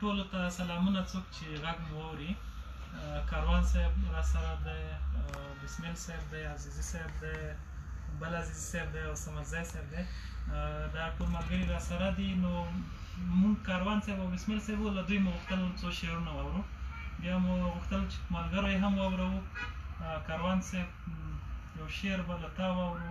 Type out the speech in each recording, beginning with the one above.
ټولو ته سلامونه څوک چی غږ مو واوری کاروان صاحب راسره ده بسمیل صاحب ده عزیزی صاحب ده بل عزیزی صاحب ده او سمرزای صاحب ده دا ټول ملګری راسره دی نو مون کاروان صاحب او بسمیل صاحب له دوی مو غوښتل څو شعرونه واورو بیا مو غوښتل چې ملګرو هم واورو کاروان صاحب یو شعر به له تا واورو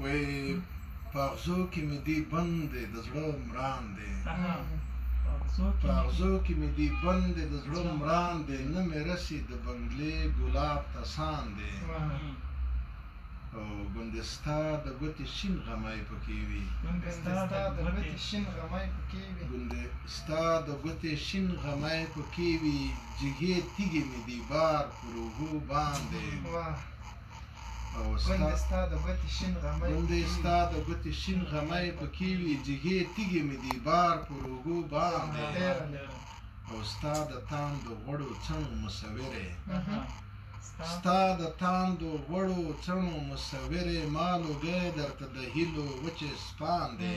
وای په اغزو کې مې دی بند دی د زړه عمران دی په اغزو کې مې دی بند دی د زړه عمران دی نه مې رسي د بنگلې ګلاب ته سان دی او ګوندستا د ګوتې شین غمای پکې وي ګوندستا د ګوتې شین غمای پکې وي ګوندستا د ګوتې شین غمای پکې وي جګې تیګې مې دی بار پروهو باندې واه ګوندې ستا د ګوتې شين غمی ګوندې ستا د ګوتې شين غمی پکې وي جګې تیږې مې دي بار پر اوږو بار دی او ستا د تاندو غوړو څڼو مصورې ستا د تاندو غوړو څڼو مصورې ما لوګی درته د هیلو وچې سپاندې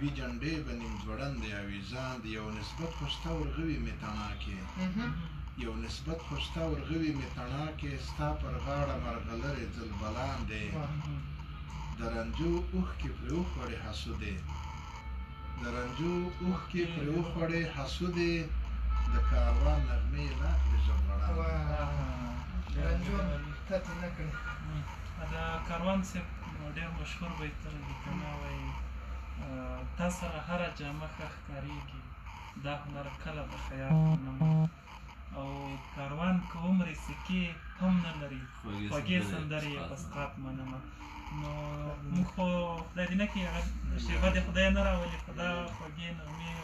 وي جنډې به نیم ځوړندې او وي ځان د یو نسبت خوسته ورغوي مې تڼاکې یو نسبت خوسته ورغوي مې تڼاکې ستا پر غاړه مرغلرې ځل بلان دی د رنجو اوښکې پرې وخوړې حسودې د رنجو اوښکې پرې وخوړې حسودې د کاروان نغمې یې لا کړې ژبغړان رنجو کتې نه کړې دا کاروان صاحب ډیر مشهور بیتونه دي کنه وای تا سره هر جامه ښه ښکاریږي دا هنر کله په خیال کې نه او کاروان که عمر سکه هم نه لري خوږې سندرې یې بس قات منم نو موږ خو خدای دې نه کړي هغه شیبه دې خدای نه راولي خو دا خوږې نغمې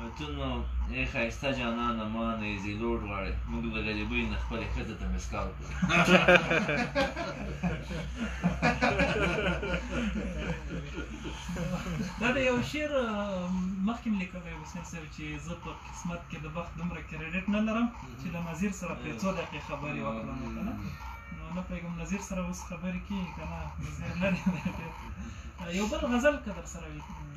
متونو ای خایسته جانانه ما نه ایزی لوډ غواړي موږ د غریبۍ نه خپل خزه ته مسکال کړو دا د یو شعر مخکې مې لیکلی و حسین صاحب چې زه په قسمت کې د بخت دومره کریډیټ نه لرم چې له نظیر سره پرې څو دقیقې خبرې وکړم که نه نو نه پوهېږم نظیر سره اوس خبرې کېږي که نه نظیر لرې دی یو بل غزل که در سره وي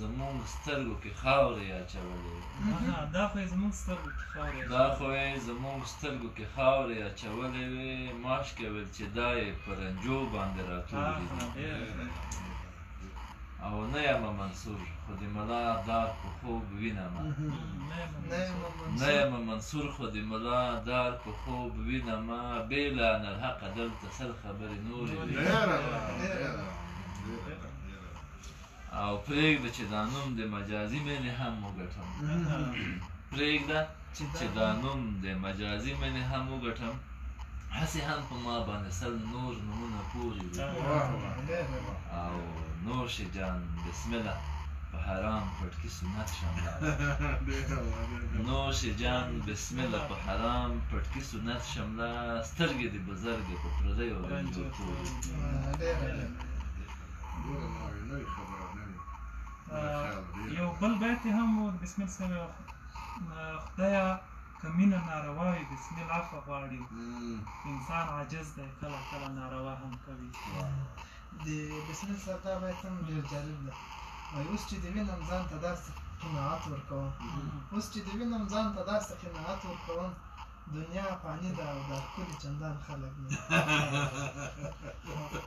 زموږ سترګو کې خاورې اچولې دا خو یې زموږ سترګو کې خاورې دا خو یې زموږ سترګو کې خاورې اچولې وې ماش کول چې دا یې په رنجو باندې راتولې او نه یم منصور خو د ملا دار په خوب وینم نه یم منصور خو د ملا دار په خوب وینم بېله نرحقه دلته سل خبرې نورې او پرېږده چې دا نوم د مجازي مینې هم وګټم پرېږده چې دا نوم د مجازي مینې هم وګټم هسې هم په ما باندې سل نور نمونه پورې او نور شي جان بسم الله په حرام پټ کې سنت شم نور شي جان بسم الله په حرام پټ کې سنت شم لا سترګې دې بزرګې په پردیو رنجو پورې یو بل بیت هم د بسم الله سره خدایا کمینه ناروا وي بسم الله عفو غواړي انسان عاجز دی کله کله ناروا هم کوي د بسم الله سره دا بیت هم ډیر جالب دی وایي اوس چې د وینم ځان ته داسې قناعت ورکوم اوس چې د وینم ځان ته داسې قناعت ورکوم دنیا فاني ده او دا ښکلي چندان خلک نه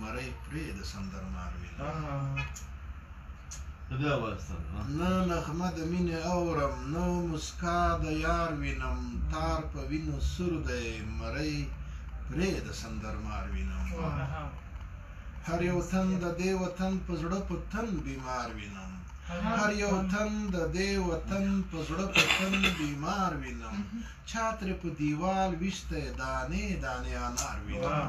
مرۍ پرې د سندر مار وینه دې اواز سره نه نغمه د مینې اورم نه مسکا د یار وینم تار په وینو سور دی مرۍ پرې د سندر مار وینم هر یو تن د دې وطن په زړه په تن بیمار وینم هر یو تن د دې وطن په زړه په تن بیمار وینم چا ترې په دیوال ویشتی دانې دانې انار وینم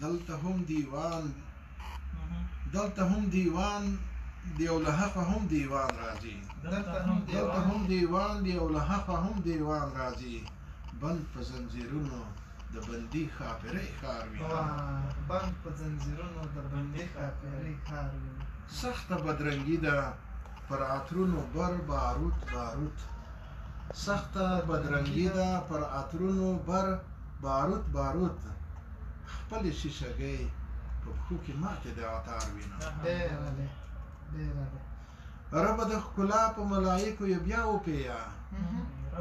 دلته هم دیوان دلته هم دیوان دی او له حقه هم دیوان راځي دلته هم دلته هم دیوان دی او له حقه هم دیوان راځي بند په زنجیرونو د بندي خاپرې ښار وي بند په زنجیرونو د بندي خاپرې ښار وي سخته بدرنګي ده پر عطرونو بر باروت باروت سخته بدرنګي ده پر عطرونو بر باروت باروت خپلې شیشه ګۍ په پښو کې ماتې د عطار وینم رب د ښکلا په ملایکو یې بیا وپیه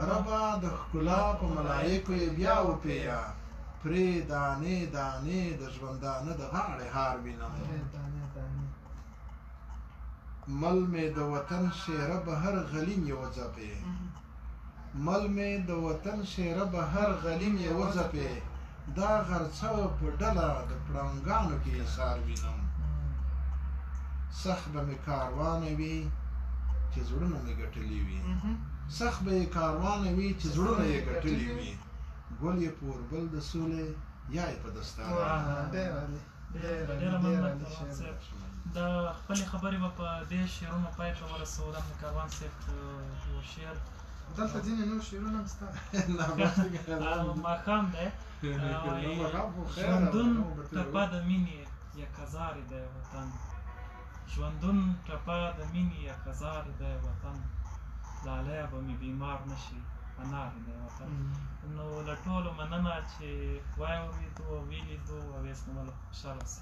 رب د ښکلا په ملایکو یې بیا وپیه پرې دانې دانې د ژوندانه د غاړې هار وینم مل مې د وطن شعره به هر غلیم یو ځپې مل مې د وطن شعره به هر غلیم یو ځپې دا غرڅه په ډله د پړانګانو کې ایثار وینم سخت به مې کاروانه وي چې زړونه مې ګټلي وي سخت به یې کاروانه وي چې زړونه یې ګټلي وي ګل یې پوربل د سولې یا یې په دستار ډېره ډېره مننه کاروان صاحب دا خپلې خبرې به په دې شعرونو پای ته ورسوو دا مې کاروان صاحب یو شعر دلته ځینې نور شعرونه هم سته ماښام دی ژوندون ټپه د مینې یکه زارې دی وطن ژوندون ټپه د مینی یکه زار دی وطن لالیه به می بیمار نشی انار دی وطن نو له ټولو مننه چې وای اوریدو او وی لیدو او یې زغملو خوشحاله اوسئ.